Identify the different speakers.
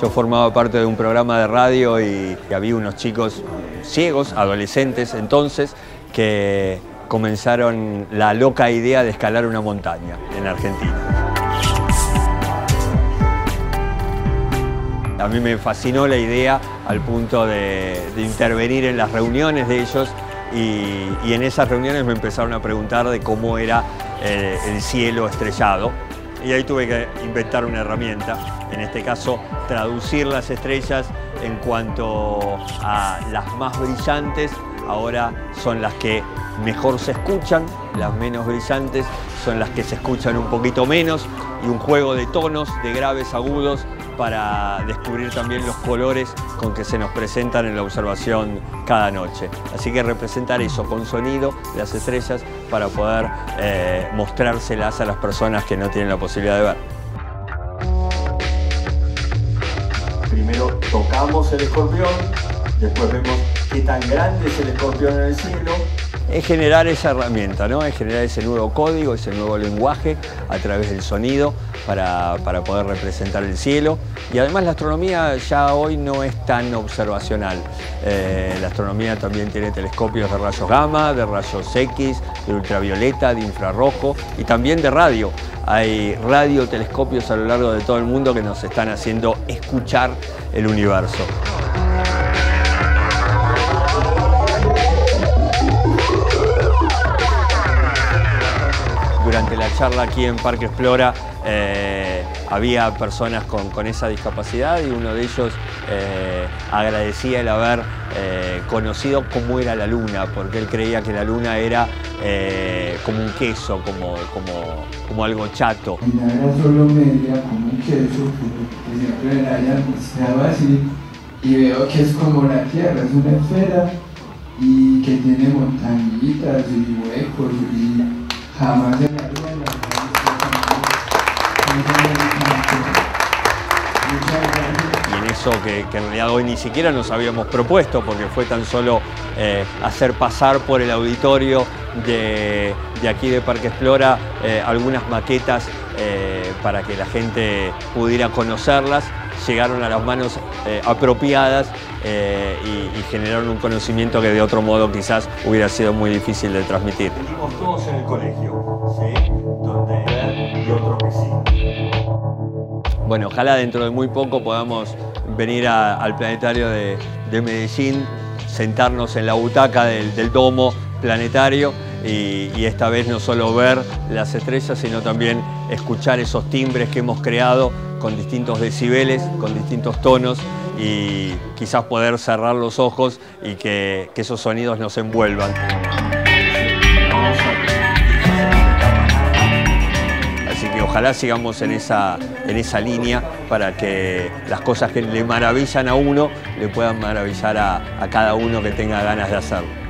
Speaker 1: Yo formaba parte de un programa de radio y, había unos chicos ciegos, adolescentes entonces, que comenzaron la loca idea de escalar una montaña en Argentina. A mí me fascinó la idea al punto de, intervenir en las reuniones de ellos y, en esas reuniones me empezaron a preguntar de cómo era eh, el cielo estrellado y ahí tuve que inventar una herramienta, en este caso traducir las estrellas en cuanto a las más brillantes, ahora son las que mejor se escuchan, las menos brillantes son las que se escuchan un poquito menos y un juego de tonos, de graves, agudos, para descubrir también los colores con que se nos presentan en la observación cada noche. Así que representar eso con sonido, las estrellas, para poder eh, mostrárselas a las personas que no tienen la posibilidad de ver. Primero tocamos el escorpión, después vemos qué tan grande es el escorpión en el cielo, es generar esa herramienta, ¿no? es generar ese nuevo código, ese nuevo lenguaje a través del sonido para, poder representar el cielo. Y además la astronomía ya hoy no es tan observacional. Eh, la astronomía también tiene telescopios de rayos gamma, de rayos X, de ultravioleta, de infrarrojo y también de radio. Hay radiotelescopios a lo largo de todo el mundo que nos están haciendo escuchar el universo. Charla aquí en Parque Explora eh, había personas con, esa discapacidad y uno de ellos eh, agradecía el haber eh, conocido cómo era la luna, porque él creía que la luna era como un queso, como, como, como algo chato.
Speaker 2: Y la era solo media, como un queso, que siempre la hayan mostrado así, y veo que es como la Tierra, es una esfera y que tiene montañitas y huecos y
Speaker 1: y en eso que, en realidad hoy ni siquiera nos habíamos propuesto porque fue tan solo eh, hacer pasar por el auditorio de, aquí de Parque Explora eh, algunas maquetas eh, para que la gente pudiera conocerlas llegaron a las manos apropiadas y, generaron un conocimiento que de otro modo quizás hubiera sido muy difícil de transmitir. Venimos todos en el colegio, ¿sí? Donde y otro que sí. Bueno, ojalá dentro de muy poco podamos venir al planetario de, Medellín, sentarnos en la butaca del, domo planetario y, esta vez no solo ver las estrellas, sino también escuchar esos timbres que hemos creado con distintos decibeles, con distintos tonos y quizás poder cerrar los ojos y que esos sonidos nos envuelvan. ojalá sigamos en esa, en esa línea para que las cosas que le maravillan a uno le puedan maravillar a cada uno que tenga ganas de hacerlo.